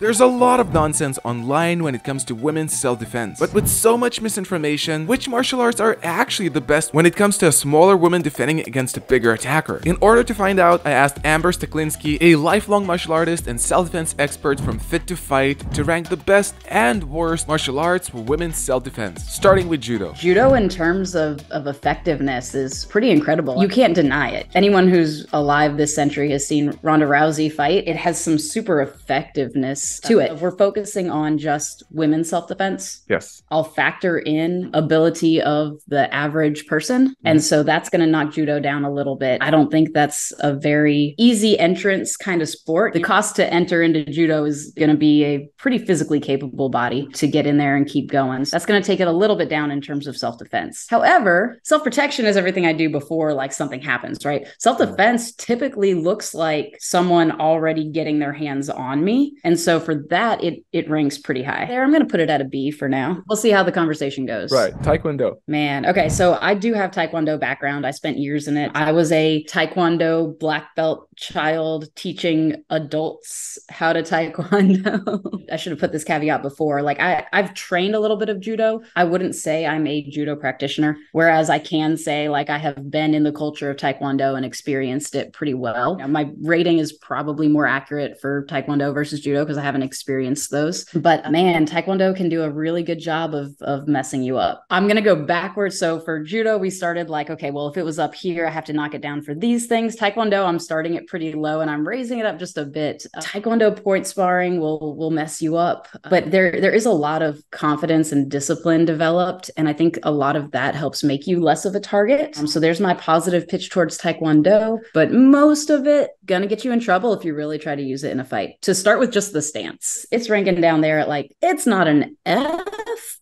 There's a lot of nonsense online when it comes to women's self-defense, but with so much misinformation, which martial arts are actually the best when it comes to a smaller woman defending against a bigger attacker? In order to find out, I asked Amber Staklinski, a lifelong martial artist and self-defense expert from Fit to Fight, to rank the best and worst martial arts for women's self-defense, starting with judo. Judo, in terms of, of effectiveness, is pretty incredible. You can't deny it. Anyone who's alive this century has seen Ronda Rousey fight. It has some super effectiveness to it. If we're focusing on just women's self defense, Yes. I'll factor in ability of the average person. Mm-hmm. And so that's going to knock judo down a little bit. I don't think that's a very easy entrance kind of sport. The cost to enter into judo is going to be a pretty physically capable body to get in there and keep going. So that's going to take it a little bit down in terms of self defense. However, self protection is everything I do before like something happens, right? Self defense typically looks like someone already getting their hands on me. And so for that, it it ranks pretty high. There, I'm going to put it at a B for now. We'll see how the conversation goes. Right. Taekwondo. Man, okay, so I do have Taekwondo background. I spent years in it. I was a Taekwondo black belt child teaching adults how to Taekwondo. I should have put this caveat before. Like I, I've trained a little bit of judo. I wouldn't say I'm a judo practitioner, whereas I can say like I have been in the culture of Taekwondo and experienced it pretty well. Now, my rating is probably more accurate for Taekwondo versus judo because I haven't experienced those. But man, Taekwondo can do a really good job of of messing you up. I'm gonna go backwards. So for judo, we started like, okay, well, if it was up here, I have to knock it down for these things. Taekwondo, I'm starting it pretty low and I'm raising it up just a bit. Uh, Taekwondo point sparring will will mess you up, but there there is a lot of confidence and discipline developed, and I think a lot of that helps make you less of a target. Um, so there's my positive pitch towards Taekwondo, but most of it gonna get you in trouble if you really try to use it in a fight. To start with just the stance, it's ranking down there at like it's not an F,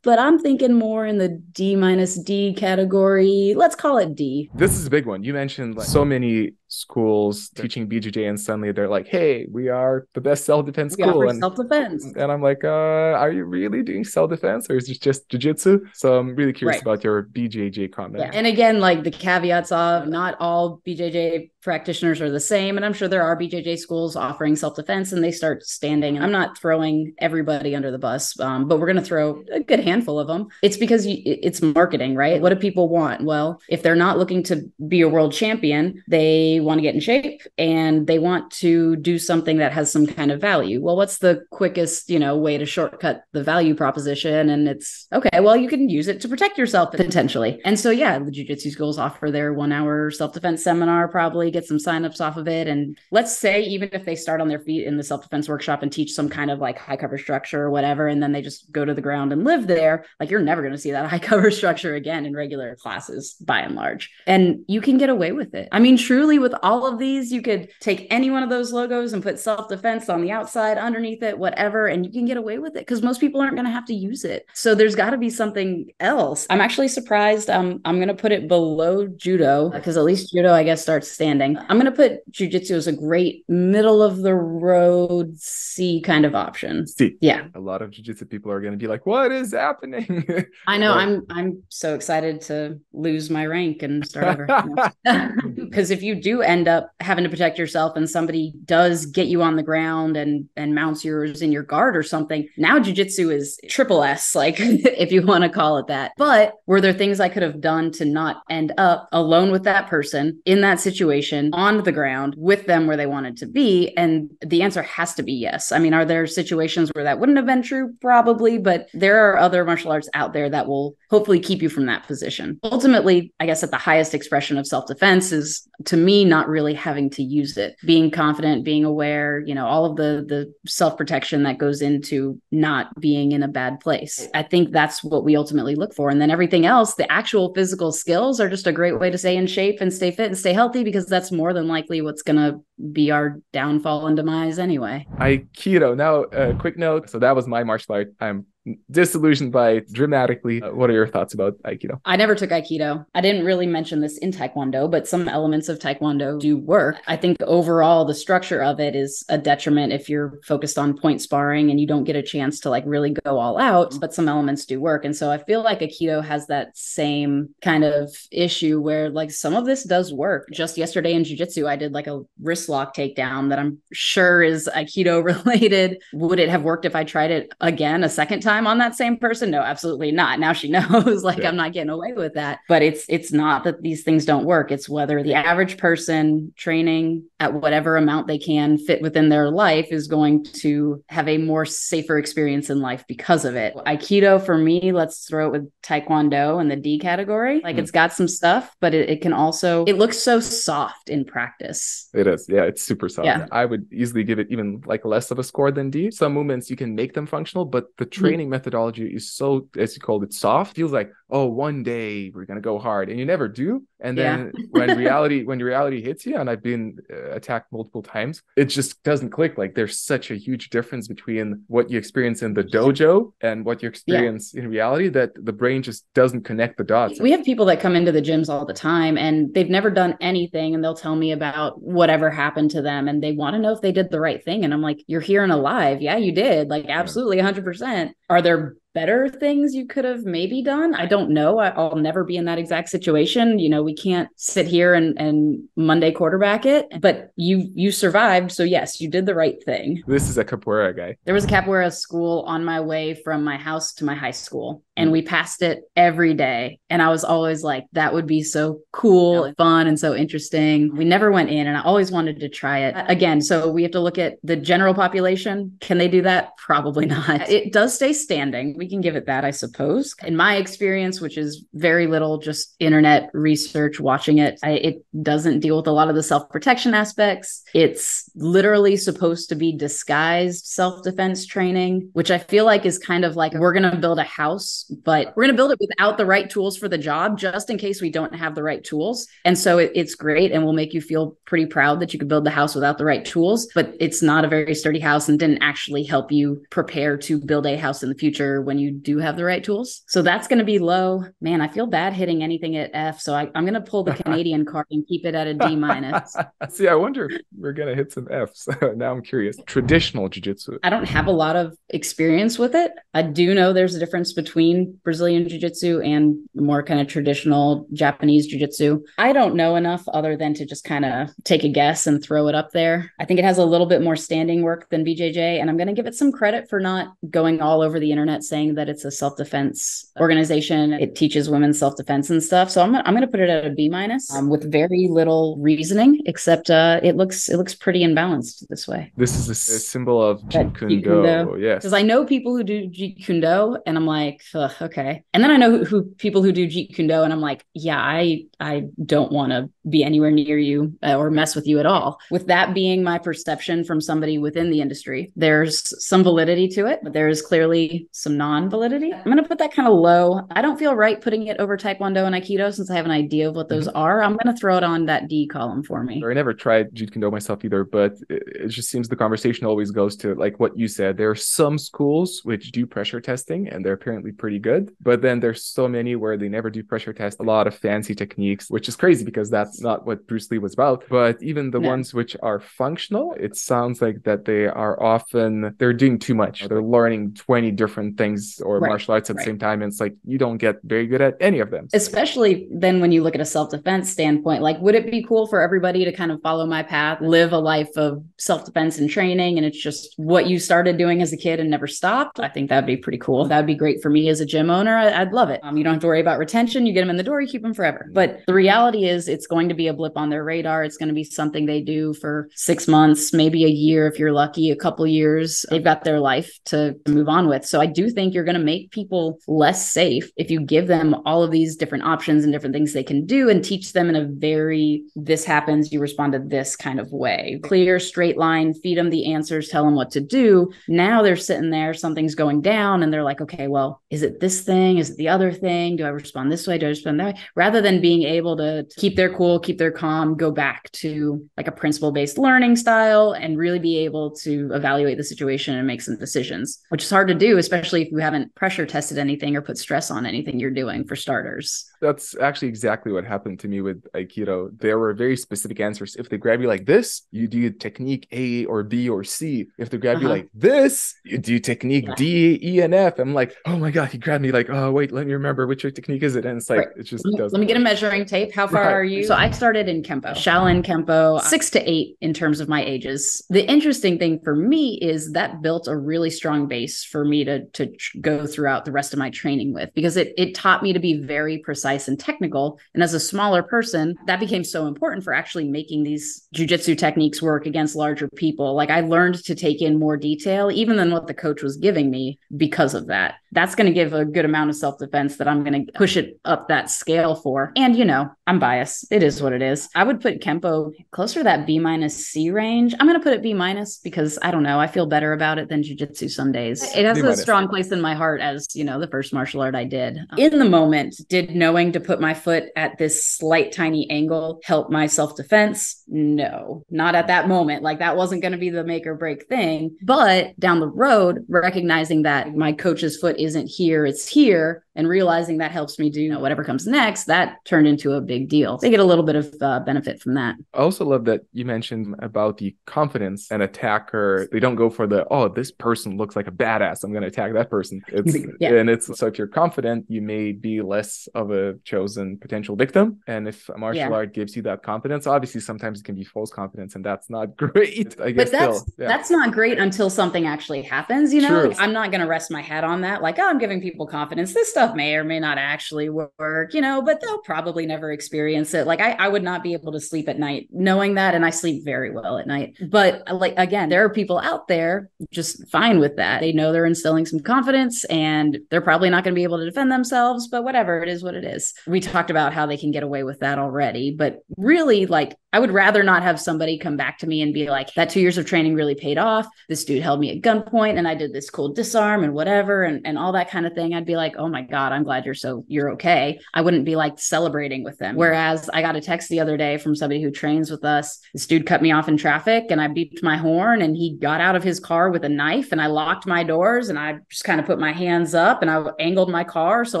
but I'm thinking more in the D minus D category. Let's call it D. This is a big one. You mentioned like so many schools teaching BJJ, and suddenly they're like, "Hey, we are the best self-defense school," offer and self defense. and I'm like, uh, "Are you really doing self-defense, or is it just jujitsu?" So I'm really curious Right. about your BJJ comment. Yeah. And again, like the caveats of not all BJJ practitioners are the same. And I'm sure there are BJJ schools offering self defense and they start standing. I'm not throwing everybody under the bus, um, but we're going to throw a good handful of them. It's because you, it's marketing, right? What do people want? Well, if they're not looking to be a world champion, they want to get in shape and they want to do something that has some kind of value. Well, what's the quickest, you know, way to shortcut the value proposition? And it's okay, well, you can use it to protect yourself potentially. And so, yeah, the jujitsu schools offer their one hour self defense seminar, probably get some signups off of it. And let's say, even if they start on their feet in the self defense workshop and teach some kind of like high cover structure or whatever, and then they just go to the ground and live there, like you're never going to see that high cover structure again in regular classes by and large. And you can get away with it. I mean, truly, with all of these, you could take any one of those logos and put self defense on the outside, underneath it, whatever, and you can get away with it because most people aren't going to have to use it. So there's got to be something else. I'm actually surprised. Um, I'm going to put it below judo because at least judo, I guess, starts standing. I'm going to put jujitsu as a great middle of the road C kind of option. See, Yeah, a lot of jiu-jitsu people are going to be like, "What is happening?" I know. I'm I'm so excited to lose my rank and start over. Because if you do end up having to protect yourself and somebody does get you on the ground and and mounts yours in your guard or something, now jujitsu is triple S, like if you want to call it that. But were there things I could have done to not end up alone with that person in that situation on the ground with them where they wanted to be? And the answer has to be yes. I mean, are there situations where that wouldn't have been true? Probably, but there are other martial arts out there that will hopefully keep you from that position. Ultimately, I guess at the highest expression of self defense is to me not really having to use it, being confident, being aware, you know, all of the the self protection that goes into not being in a bad place. I think that's what we ultimately look for. And then everything else, the actual physical skills are just a great way to stay in shape and stay fit and stay healthy because that's more than likely what's going to be our downfall and demise anyway. Aikido. Now, a quick note. So that was my martial art. I'm disillusioned by dramatically. Uh, what are your thoughts about Aikido? I never took Aikido. I didn't really mention this in Taekwondo, but some elements of Taekwondo do work. I think overall, the structure of it is a detriment if you're focused on point sparring and you don't get a chance to like really go all out, but some elements do work. And so I feel like Aikido has that same kind of issue where like some of this does work. Just yesterday in Jiu Jitsu, I did like a wrist lock takedown that I'm sure is Aikido related. Would it have worked if I tried it again a second time on that same person? No, absolutely not. Now she knows like yeah. I'm not getting away with that. But it's it's not that these things don't work. It's whether the average person training at whatever amount they can fit within their life is going to have a more safer experience in life because of it. Aikido for me, let's throw it with Taekwondo in the D category. Like mm. it's got some stuff, but it, it, can also it looks so soft in practice. It is. Yeah, it's super soft. Yeah. I would easily give it even like less of a score than D. Some movements you can make them functional, but the mm. Training methodology is so as you called it soft. Feels like, oh, one day we're gonna go hard. And you never do. And then yeah. when reality when reality hits you, and I've been uh, attacked multiple times, it just doesn't click. Like there's such a huge difference between what you experience in the dojo and what you experience yeah. in reality that the brain just doesn't connect the dots. We have people that come into the gyms all the time and they've never done anything and they'll tell me about whatever happened to them and they want to know if they did the right thing. And I'm like, you're here and alive. Yeah, you did. Like absolutely 100%. Are there better things you could have maybe done. I don't know. I, will never be in that exact situation. You know, we can't sit here and, and Monday quarterback it, but you you survived. So yes, you did the right thing. This is a capoeira guy. There was a capoeira school on my way from my house to my high school and mm. we passed it every day. And I was always like, that would be so cool and fun and so interesting. We never went in, and I always wanted to try it uh, again. So we have to look at the general population. Can they do that? Probably not. It does stay standing. We can give it that, I suppose. In my experience, which is very little just internet research, watching it, I, it doesn't deal with a lot of the self protection aspects. It's literally supposed to be disguised self defense training, which I feel like is kind of like we're going to build a house but we're going to build it without the right tools for the job just in case we don't have the right tools and so it, it's great and will make you feel pretty proud that you could build the house without the right tools but it's not a very sturdy house and didn't actually help you prepare to build a house in the future when you do have the right tools. So that's going to be low. Man i feel bad hitting anything at f so I, am going to pull the canadian card and keep it at a d minus. See i wonder if we're going to hit some f's. Now i'm curious. Traditional jiu-jitsu. I don't have a lot of experience with it. I do know there's a difference between Brazilian Jiu Jitsu and more kind of traditional Japanese Jiu Jitsu. I don't know enough other than to just kind of take a guess and throw it up there. I think it has a little bit more standing work than BJJ, and I'm going to give it some credit for not going all over the internet saying that it's a self defense organization. It teaches women self defense and stuff. So I'm, I'm going to put it at a B minus um, with very little reasoning, except uh, it looks it looks pretty imbalanced this way. This is a, a symbol of Jeet Kune Do. Yes, because I know people who do Jeet Kune Do, and I'm like, okay. And then I know who, who, people who do Jeet Kune Do, and I'm like, yeah, I I don't want to be anywhere near you uh, or mess with you at all. With that being my perception from somebody within the industry, there's some validity to it, but there is clearly some non-validity. I'm going to put that kind of low. I don't feel right putting it over Taekwondo and Aikido since I have an idea of what those mm-hmm. are. I'm going to throw it on that D column for me. I never tried Jeet Kune Do myself either, but it, it just seems the conversation always goes to like what you said. There are some schools which do pressure testing, and they're apparently pretty good. But then there's so many where they never do pressure test. A lot of fancy techniques, which is crazy because that's not what Bruce Lee was about. But even the no. ones which are functional, it sounds like that they are often they're doing too much. They're learning 20 different things or right. martial arts at right. the same time. And it's like you don't get very good at any of them. Especially then when you look at a self-defense standpoint, like would it be cool for everybody to kind of follow my path, live a life of self-defense and training? And it's just what you started doing as a kid and never stopped. I think that'd be pretty cool. That'd be great for me as a gym owner. I'd love it. Um, you don't have to worry about retention. You get them in the door, you keep them forever. But the reality is it's going to be a blip on their radar. It's going to be something they do for six months, maybe a year if you're lucky, a couple years. They've got their life to move on with. So I do think you're going to make people less safe if you give them all of these different options and different things they can do and teach them in a very this happens, you respond to this kind of way. Clear, straight line, feed them the answers, tell them what to do. Now they're sitting there, something's going down, and they're like, okay, well, is it this thing? Is it the other thing? Do I respond this way? Do I respond that way? Rather than being able to keep their cool, keep their calm, go back to like a principle based learning style and really be able to evaluate the situation and make some decisions, which is hard to do, especially if you haven't pressure tested anything or put stress on anything you're doing for starters. That's actually exactly what happened to me with Aikido. There were very specific answers. If they grab you like this, you do technique A or B or C. If they grab uh-huh. you like this, you do technique yeah. D, E, and F. I'm like, oh my God, he grabbed me like, oh, wait, let me remember which technique is it? And it's like, right. it just let me, let me get a measuring tape. How far right. are you? So I started in Kempo, Shaolin Kempo, six to eight in terms of my ages. The interesting thing for me is that built a really strong base for me to, to go throughout the rest of my training with because it, it taught me to be very precise precise and technical. And as a smaller person, that became so important for actually making these jujitsu techniques work against larger people. Like I learned to take in more detail, even than what the coach was giving me because of that. That's going to give a good amount of self defense that I'm going to push it up that scale for. And, you know, I'm biased. It is what it is. I would put Kempo closer to that B minus C range. I'm going to put it B minus because I don't know. I feel better about it than jujitsu some days. It has B-minus. a strong place in my heart as, you know, the first martial art I did. In the moment, did knowing knowing to put my foot at this slight tiny angle help my self defense? No, not at that moment. Like that wasn't going to be the make or break thing. But down the road, recognizing that my coach's foot isn't here, it's here, and realizing that helps me do you know, whatever comes next, that turned into a big deal. They get a little bit of uh, benefit from that. I also love that you mentioned about the confidence and attacker. They don't go for the, oh, this person looks like a badass. I'm going to attack that person. It's, yeah. And it's so if you're confident, you may be less of a chosen potential victim. And if martial yeah. art gives you that confidence, obviously sometimes it can be false confidence, and that's not great. I guess but that's still, yeah. that's not great until something actually happens. You know, like, I'm not going to rest my head on that. Like, oh, I'm giving people confidence. This stuff may or may not actually work. You know, but they'll probably never experience it. Like, I, I would not be able to sleep at night knowing that, and I sleep very well at night. But uh, like again, there are people out there just fine with that. They know they're instilling some confidence, and they're probably not going to be able to defend themselves. But whatever, it is what it is we talked about how they can get away with that already. But really, like, I would rather not have somebody come back to me and be like, that two years of training really paid off. This dude held me at gunpoint and I did this cool disarm and whatever and, and all that kind of thing. I'd be like, oh my God, I'm glad you're so, you're okay. I wouldn't be like celebrating with them. Whereas I got a text the other day from somebody who trains with us. This dude cut me off in traffic and I beeped my horn and he got out of his car with a knife and I locked my doors and I just kind of put my hands up and I angled my car so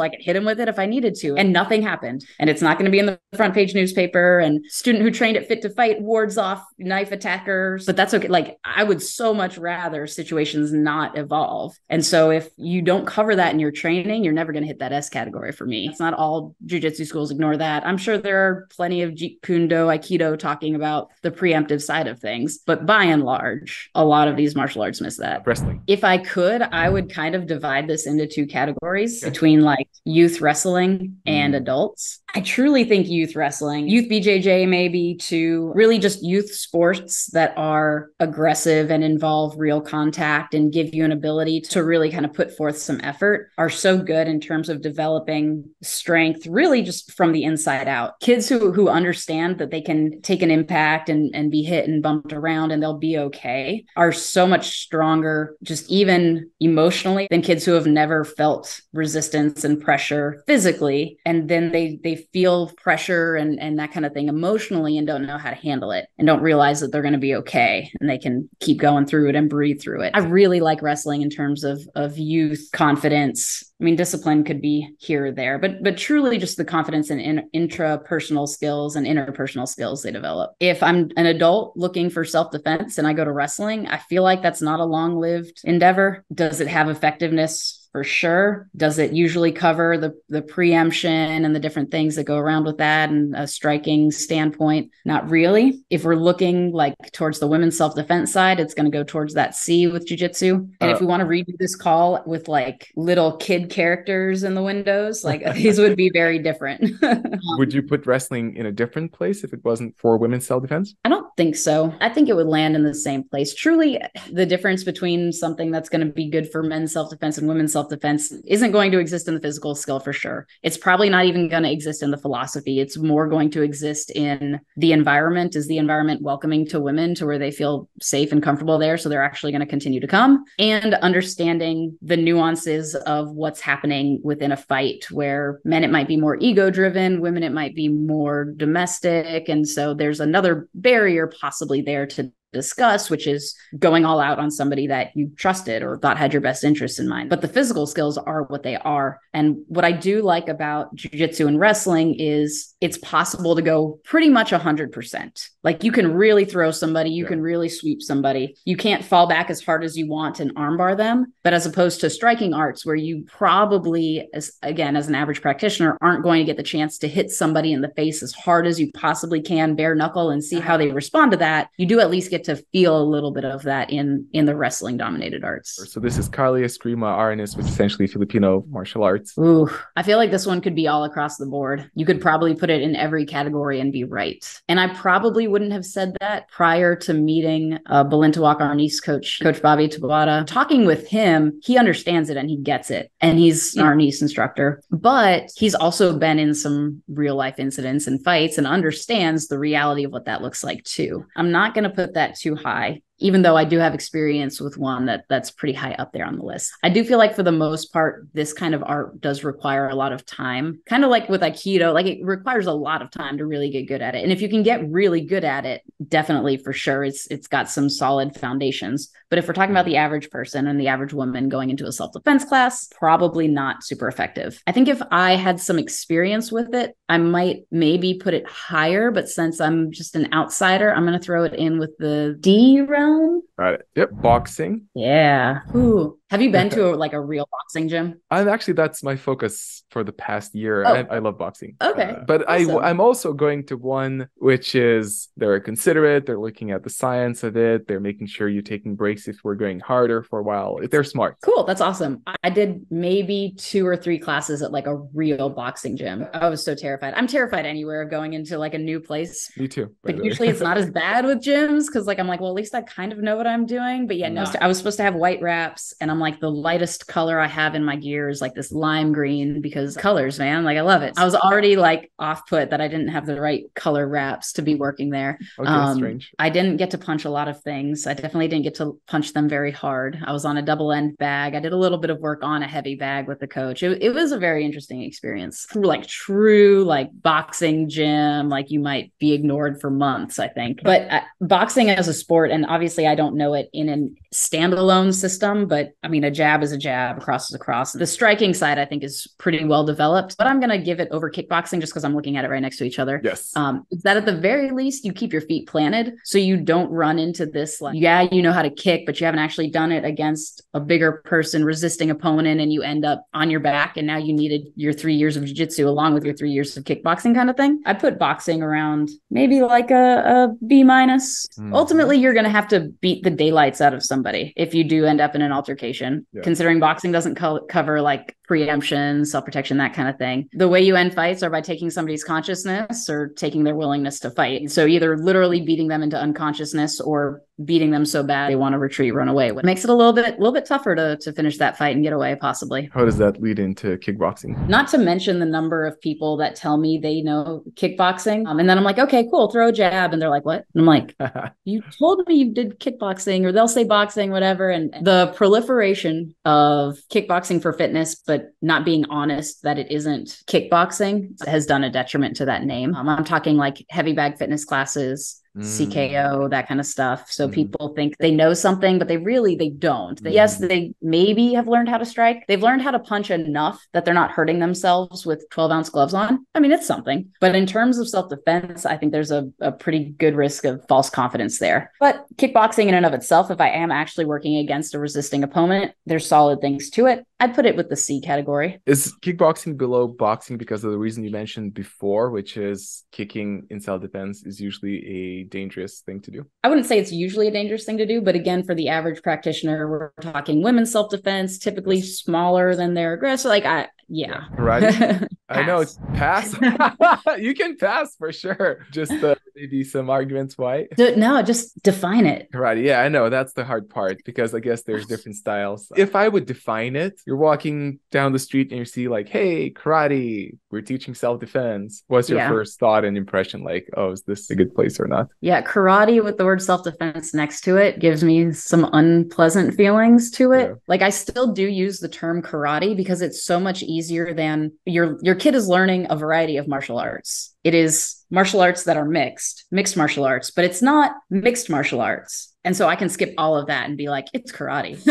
I could hit him with it if I needed to. And nothing happened. And it's not going to be in the front page newspaper. And student who trained at Fit to Fight wards off knife attackers, but that's okay. Like I would so much rather situations not evolve. And so if you don't cover that in your training, you're never going to hit that S category for me. It's not all jujitsu schools ignore that. I'm sure there are plenty of Jeet Aikido talking about the preemptive side of things, but by and large, a lot of these martial arts miss that. Wrestling. If I could, I would kind of divide this into two categories okay. between like youth wrestling and mm. adults. I truly think youth wrestling, youth BJJ, maybe to really just youth sports that are aggressive and involve real contact and give you an ability to really kind of put forth some effort are so good in terms of developing strength, really just from the inside out. Kids who, who understand that they can take an impact and, and be hit and bumped around and they'll be okay are so much stronger, just even emotionally, than kids who have never felt resistance and pressure physically. And then they, they feel pressure and, and that kind of thing emotionally and don't know how to handle it and don't realize that they're going to be okay and they can keep going through it and breathe through it. I really like wrestling in terms of of youth confidence. I mean, discipline could be here or there, but but truly just the confidence and in, intrapersonal skills and interpersonal skills they develop. If I'm an adult looking for self defense and I go to wrestling, I feel like that's not a long lived endeavor. Does it have effectiveness for sure. Does it usually cover the the preemption and the different things that go around with that and a striking standpoint? Not really. If we're looking like towards the women's self defense side, it's going to go towards that C with jujitsu. And uh, if we want to redo this call with like little kid characters in the windows, like these would be very different. would you put wrestling in a different place if it wasn't for women's self defense? I don't think so. I think it would land in the same place. Truly, the difference between something that's going to be good for men's self defense and women's self self defense isn't going to exist in the physical skill for sure. It's probably not even going to exist in the philosophy. It's more going to exist in the environment. Is the environment welcoming to women to where they feel safe and comfortable there? So they're actually going to continue to come and understanding the nuances of what's happening within a fight where men, it might be more ego driven, women, it might be more domestic. And so there's another barrier possibly there to discuss, which is going all out on somebody that you trusted or thought had your best interests in mind. But the physical skills are what they are. And what I do like about jujitsu and wrestling is it's possible to go pretty much 100%. Like you can really throw somebody, you yeah. can really sweep somebody. You can't fall back as hard as you want and armbar them. But as opposed to striking arts, where you probably, as again, as an average practitioner, aren't going to get the chance to hit somebody in the face as hard as you possibly can, bare knuckle, and see how uh-huh. they respond to that, you do at least get to feel a little bit of that in in the wrestling dominated arts. So this is Kali Eskrima Arnis, which is essentially Filipino martial arts. Ooh, I feel like this one could be all across the board. You could probably put it in every category and be right. And I probably wouldn't have said that prior to meeting uh, Balintawak Arnis coach, Coach Bobby Taboada. Talking with him, he understands it and he gets it. And he's an Arnis instructor, but he's also been in some real life incidents and fights and understands the reality of what that looks like too. I'm not going to put that too high even though I do have experience with one that that's pretty high up there on the list. I do feel like for the most part, this kind of art does require a lot of time, kind of like with Aikido, like it requires a lot of time to really get good at it. And if you can get really good at it, definitely for sure, it's it's got some solid foundations. But if we're talking about mm. the average person and the average woman going into a self defense class, probably not super effective. I think if I had some experience with it, I might maybe put it higher. But since I'm just an outsider, I'm going to throw it in with the D realm realm. Right. Yep. Boxing. Yeah. Ooh. Have you been to a, like a real boxing gym? I'm actually that's my focus for the past year. Oh. I, I, love boxing. Okay. Uh, but awesome. I I'm also going to one which is they're considerate. They're looking at the science of it. They're making sure you're taking breaks if we're going harder for a while. They're smart. Cool. That's awesome. I did maybe two or three classes at like a real boxing gym. I was so terrified. I'm terrified anywhere of going into like a new place. Me too. But usually it's not as bad with gyms because like I'm like, well, at least I kind of know what I'm doing. But yeah, no, I was supposed to have white wraps and I'm like the lightest color I have in my gear is like this lime green because colors, man. Like I love it. I was already like off put that I didn't have the right color wraps to be working there. Okay, um, strange. I didn't get to punch a lot of things. I definitely didn't get to punch them very hard. I was on a double end bag. I did a little bit of work on a heavy bag with the coach. It, it was a very interesting experience. Like true like boxing gym, like you might be ignored for months, I think. But uh, boxing as a sport, and obviously I don't know it in an standalone system, but I mean, a jab is a jab, a cross is a cross. The striking side, I think, is pretty well developed, but I'm going to give it over kickboxing just because I'm looking at it right next to each other. Yes. Um, is that at the very least, you keep your feet planted so you don't run into this, like, yeah, you know how to kick, but you haven't actually done it against a bigger person, resisting opponent, and you end up on your back. And now you needed your three years of jiu-jitsu along with your three years of kickboxing kind of thing. I put boxing around maybe like a, a B minus. Mm. Ultimately, you're going to have to beat the daylights out of somebody if you do end up in an altercation. Yeah. Considering boxing doesn't co- cover like preemption, self protection, that kind of thing. The way you end fights are by taking somebody's consciousness or taking their willingness to fight. So either literally beating them into unconsciousness or beating them so bad they want to retreat, run away. What makes it a little bit, a little bit tougher to to finish that fight and get away, possibly. How does that lead into kickboxing? Not to mention the number of people that tell me they know kickboxing, um, and then I'm like, okay, cool, throw a jab, and they're like, what? And I'm like, you told me you did kickboxing, or they'll say boxing, whatever. And the proliferation of kickboxing for fitness, but but not being honest that it isn't kickboxing has done a detriment to that name. Um, I'm talking like heavy bag fitness classes, mm. CKO, that kind of stuff. So mm. people think they know something, but they really they don't. They, mm. Yes, they maybe have learned how to strike. They've learned how to punch enough that they're not hurting themselves with 12 ounce gloves on. I mean, it's something. But in terms of self defense, I think there's a, a pretty good risk of false confidence there. But kickboxing in and of itself, if I am actually working against a resisting opponent, there's solid things to it. I'd put it with the C category. Is kickboxing below boxing because of the reason you mentioned before, which is kicking in self defense is usually a dangerous thing to do? I wouldn't say it's usually a dangerous thing to do, but again, for the average practitioner, we're talking women's self defense, typically smaller than their aggressor. Like I, yeah. Right. I know it's pass. you can pass for sure. Just uh, maybe some arguments why. no, just define it. Karate. Yeah, I know that's the hard part because I guess there's different styles. If I would define it, you're walking down the street and you see like, hey, karate, we're teaching self-defense. What's your yeah. first thought and impression? Like, oh, is this a good place or not? Yeah, karate with the word self-defense next to it gives me some unpleasant feelings to it. Yeah. Like I still do use the term karate because it's so much easier than your your kid is learning a variety of martial arts it is martial arts that are mixed, mixed martial arts, but it's not mixed martial arts. And so I can skip all of that and be like, it's karate.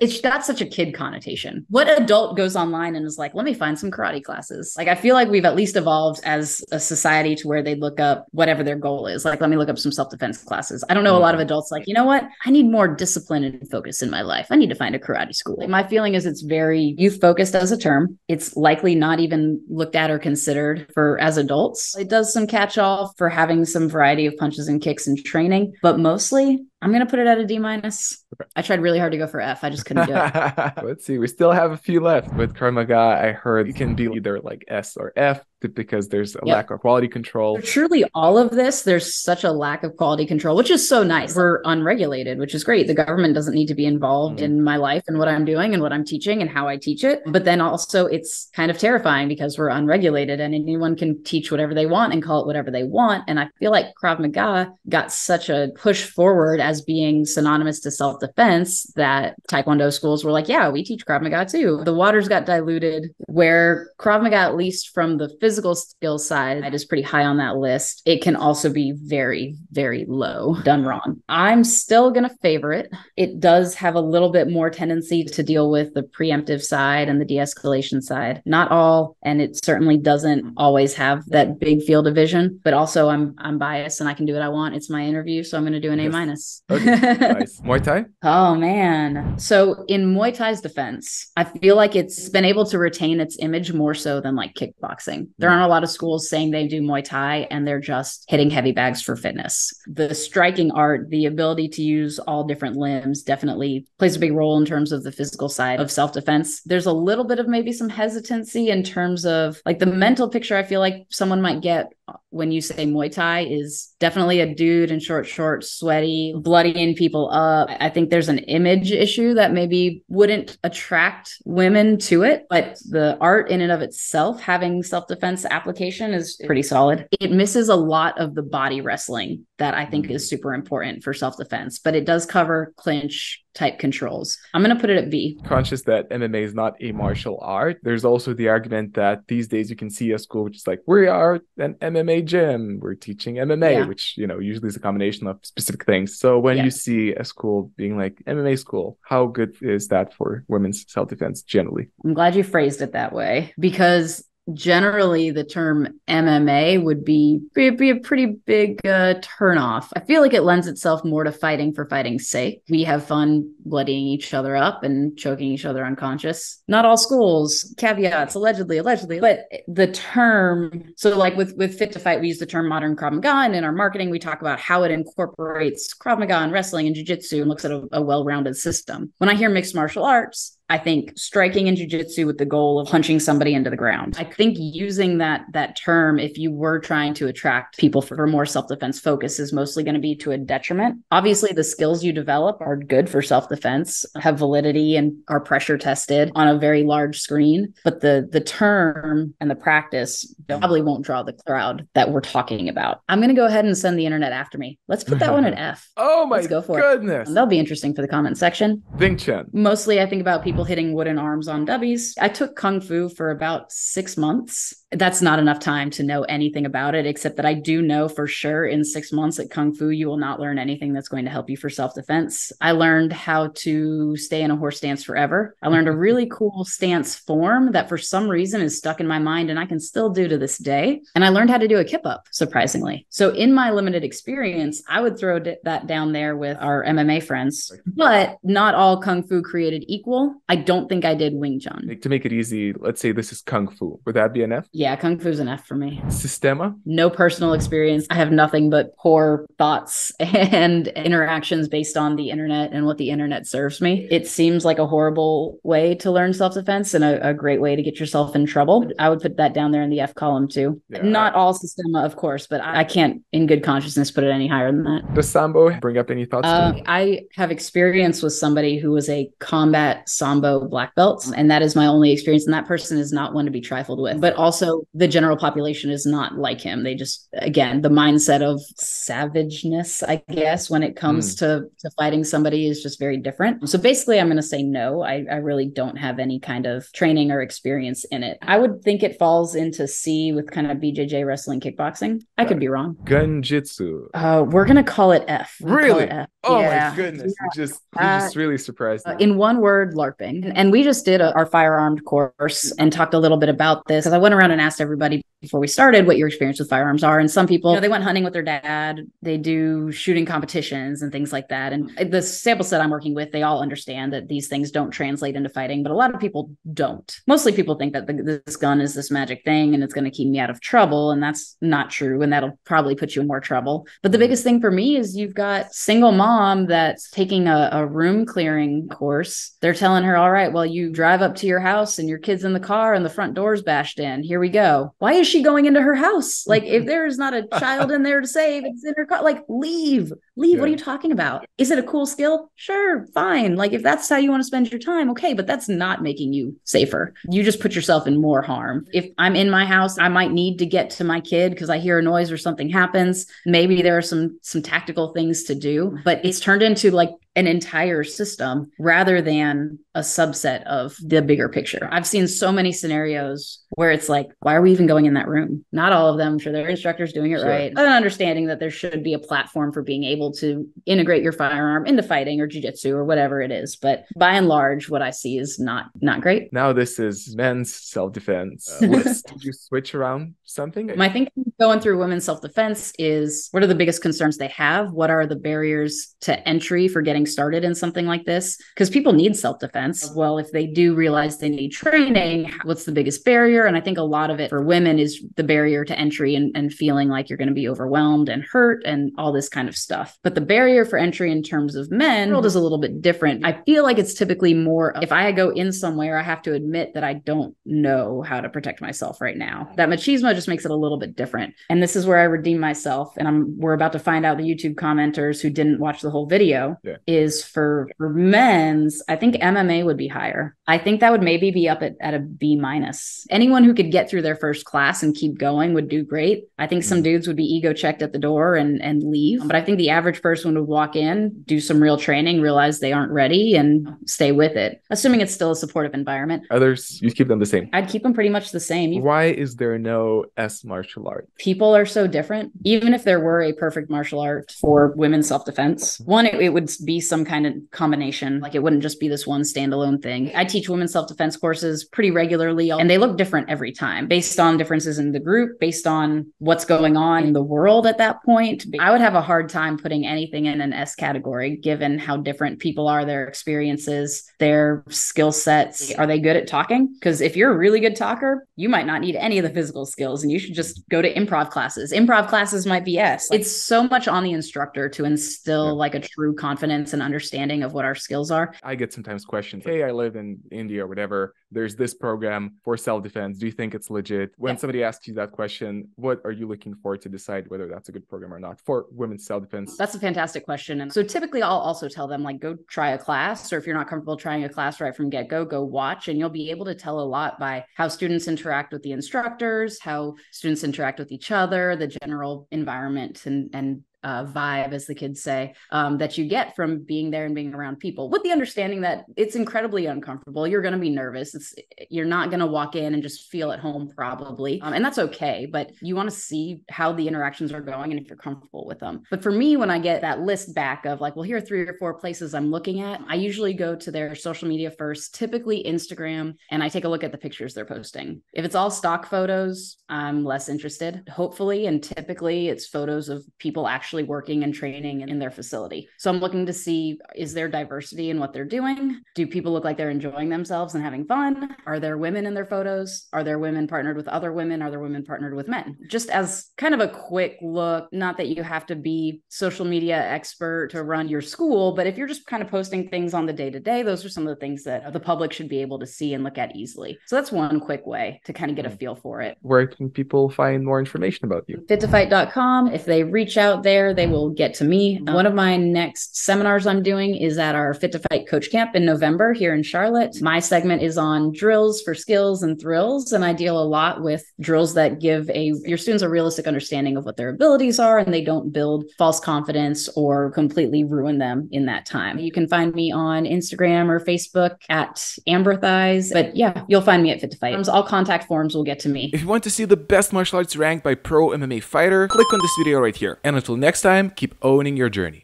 it's got such a kid connotation. What adult goes online and is like, let me find some karate classes? Like, I feel like we've at least evolved as a society to where they look up whatever their goal is. Like, let me look up some self defense classes. I don't know a lot of mm-hmm. adults like, you know what? I need more discipline and focus in my life. I need to find a karate school. Like, my feeling is it's very youth focused as a term. It's likely not even looked at or considered for as adults. It does some catch all for having some variety of punches and kicks and training, but mostly I'm gonna put it at a D minus. I tried really hard to go for F. I just couldn't do it. Let's see. We still have a few left. With Krav Maga, I heard it can be either like S or F because there's a yep. lack of quality control. truly, all of this, there's such a lack of quality control, which is so nice. We're unregulated, which is great. The government doesn't need to be involved mm-hmm. in my life and what I'm doing and what I'm teaching and how I teach it. But then also, it's kind of terrifying because we're unregulated and anyone can teach whatever they want and call it whatever they want. And I feel like Krav Maga got such a push forward as being synonymous to self defense that Taekwondo schools were like, yeah, we teach Krav Maga too. The waters got diluted where Krav Maga, at least from the physical skill side, is pretty high on that list. It can also be very, very low done wrong. I'm still going to favor it. It does have a little bit more tendency to deal with the preemptive side and the de escalation side. Not all, and it certainly doesn't always have that big field of vision, but also I'm, I'm biased and I can do what I want. It's my interview. So I'm going to do an yes. A minus. Okay, nice. Muay Thai? Oh man. So in Muay Thai's defense, I feel like it's been able to retain its image more so than like kickboxing. There mm. aren't a lot of schools saying they do Muay Thai and they're just hitting heavy bags for fitness. The striking art, the ability to use all different limbs definitely plays a big role in terms of the physical side of self-defense. There's a little bit of maybe some hesitancy in terms of like the mental picture I feel like someone might get when you say Muay Thai is definitely a dude in short shorts, sweaty, bloodying people up. I think there's an image issue that maybe wouldn't attract women to it, but the art in and of itself, having self defense application is pretty solid. It misses a lot of the body wrestling that I think mm-hmm. is super important for self defense, but it does cover clinch, type controls. I'm going to put it at B. Conscious that MMA is not a martial art. There's also the argument that these days you can see a school which is like, we are an MMA gym. We're teaching MMA, yeah. which, you know, usually is a combination of specific things. So when yeah. you see a school being like MMA school, how good is that for women's self defense generally? I'm glad you phrased it that way because generally the term MMA would be be, be a pretty big uh, turnoff. I feel like it lends itself more to fighting for fighting's sake. We have fun bloodying each other up and choking each other unconscious. Not all schools, caveats, allegedly, allegedly, but the term. So, like with with Fit to Fight, we use the term modern Krav Maga, and in our marketing, we talk about how it incorporates Krav Maga and wrestling and Jiu Jitsu and looks at a, a well-rounded system. When I hear mixed martial arts, I think striking in jujitsu with the goal of punching somebody into the ground. I think using that that term, if you were trying to attract people for more self defense focus, is mostly going to be to a detriment. Obviously, the skills you develop are good for self defense, have validity, and are pressure tested on a very large screen. But the the term and the practice probably won't draw the crowd that we're talking about. I'm going to go ahead and send the internet after me. Let's put that one at F. Oh my Let's go for goodness! It. That'll be interesting for the comment section. Wing Chun. Mostly, I think about people hitting wooden arms on dummies. I took Kung Fu for about six months. That's not enough time to know anything about it, except that I do know for sure in six months at Kung Fu, you will not learn anything that's going to help you for self defense. I learned how to stay in a horse stance forever. I learned a really cool stance form that for some reason is stuck in my mind and I can still do to this day. And I learned how to do a kip up, surprisingly. So, in my limited experience, I would throw that down there with our MMA friends, but not all Kung Fu created equal. I don't think I did Wing Chun. To make it easy, let's say this is Kung Fu. Would that be an F? Yeah, Kung Fu's an F for me. Systema? No personal experience. I have nothing but poor thoughts and interactions based on the internet and what the internet serves me. It seems like a horrible way to learn self defense and a, a, great way to get yourself in trouble. I would put that down there in the F column too. Yeah. Not all Systema, of course, but I, I, can't, in good consciousness, put it any higher than that. Does Sambo bring up any thoughts? Uh, I have experience with somebody who was a combat Sambo sambo black belts and that is my only experience and that person is not one to be trifled with. But also the general population is not like him. They just again the mindset of savageness i guess when it comes mm. to to fighting somebody is just very different. So basically i'm going to say no. I, I really don't have any kind of training or experience in it. I would think it falls into c with kind of bjj wrestling kickboxing. I could be wrong. Gunjitsu uh we're going to call it f. Really it f. oh yeah. my goodness yeah. you just you just uh, really surprised me. in one word larping and we just did a, our firearmed course and talked a little bit about this because i went around and asked everybody before we started what your experience with firearms are. And some people you know, they went hunting with their dad. They do shooting competitions and things like that. And the sample set i'm working with they all understand that these things don't translate into fighting but a lot of people don't. Mostly people think that the, this gun is this magic thing and it's going to keep me out of trouble and that's not true and that'll probably put you in more trouble. But the mm-hmm. biggest thing for me is you've got single mom that's taking a, a room clearing course. They're telling her all right well you drive up to your house and your kids in the car and the front door's bashed in. Here we go. Why is she going into her house? Like, if there's not a child in there to save, it's in her car. Like, leave, leave. Yeah. What are you talking about? Is it a cool skill? Sure, fine. Like, if that's how you want to spend your time, okay, but that's not making you safer. You just put yourself in more harm. If I'm in my house, I might need to get to my kid because I hear a noise or something happens. Maybe there are some some tactical things to do, but it's turned into like an entire system rather than a subset of the bigger picture. I've seen so many scenarios where it's like, why are we even going in that room? Not all of them. I'm sure their instructors doing it sure. right. But an understanding that there should be a platform for being able to integrate your firearm into fighting or jujitsu or whatever it is. But by and large, what I see is not not great. Now this is men's self-defense uh, list. Did you switch around something? My thinking going through women's self-defense is what are the biggest concerns they have? What are the barriers to entry for getting started in something like this? Because people need self-defense. Well, if they do realize they need training, what's the biggest barrier? barrier. And I think a lot of it for women is the barrier to entry and, and feeling like you're going to be overwhelmed and hurt and all this kind of stuff. But the barrier for entry in terms of men world is a little bit different. I feel like it's typically more if I go in somewhere, I have to admit that I don't know how to protect myself right now. That machismo just makes it a little bit different. And this is where I redeem myself. And I'm we're about to find out the YouTube commenters who didn't watch the whole video yeah. is for for men's, I think MMA would be higher. I think that would maybe be up at, at a B minus. Anyone who could get through their first class and keep going would do great. I think some mm. dudes would be ego checked at the door and and leave. But I think the average person would walk in, do some real training, realize they aren't ready, and stay with it. Assuming it's still a supportive environment. Others, you keep them the same. I'd keep them pretty much the same. Why is there no S martial art? People are so different. Even if there were a perfect martial art for women's self defense, one it, it would be some kind of combination. Like it wouldn't just be this one standalone thing. I teach women's self defense courses pretty regularly, and they look different different every time based on differences in the group, based on what's going on in the world at that point. I would have a hard time putting anything in an S category given how different people are, their experiences, their skill sets. Are they good at talking? Because if you're a really good talker, you might not need any of the physical skills and you should just go to improv classes. Improv classes might be S. It's so much on the instructor to instill yeah. like a true confidence and understanding of what our skills are. I get sometimes questions, hey, I live in India or whatever. There's this program for self defense do you think it's legit? When yeah. somebody asks you that question, what are you looking for to decide whether that's a good program or not for women's self defense? That's a fantastic question. And so typically I'll also tell them, like, go try a class, or if you're not comfortable trying a class right from get go, go watch, and you'll be able to tell a lot by how students interact with the instructors, how students interact with each other, the general environment and, and uh, vibe, as the kids say, um, that you get from being there and being around people, with the understanding that it's incredibly uncomfortable. You're going to be nervous. It's you're not going to walk in and just feel at home, probably, um, and that's okay. But you want to see how the interactions are going and if you're comfortable with them. But for me, when I get that list back of like, well, here are three or four places I'm looking at, I usually go to their social media first, typically Instagram, and I take a look at the pictures they're posting. If it's all stock photos, I'm less interested. Hopefully, and typically, it's photos of people actually actually working and training in their facility. So I'm looking to see is there diversity in what they're doing? Do people look like they're enjoying themselves and having fun? Are there women in their photos? Are there women partnered with other women? Are there women partnered with men? Just as kind of a quick look, not that you have to be social media expert to run your school, but if you're just kind of posting things on the day to day, those are some of the things that the public should be able to see and look at easily. So that's one quick way to kind of get a mm. feel for it. Where can people find more information about you? Fit2Fight.com. If they reach out there, there, they will get to me. Uh-huh. One of my next seminars I'm doing is at our Fit to Fight Coach Camp in November here in Charlotte. My segment is on drills for skills and thrills, and I deal a lot with drills that give a your students a realistic understanding of what their abilities are, and they don't build false confidence or completely ruin them in that time. You can find me on Instagram or Facebook at Amber Thighs, but yeah, you'll find me at Fit to Fight. All contact forms will get to me. If you want to see the best martial arts ranked by pro MMA fighter, click on this video right here. And until next time, keep owning your journey.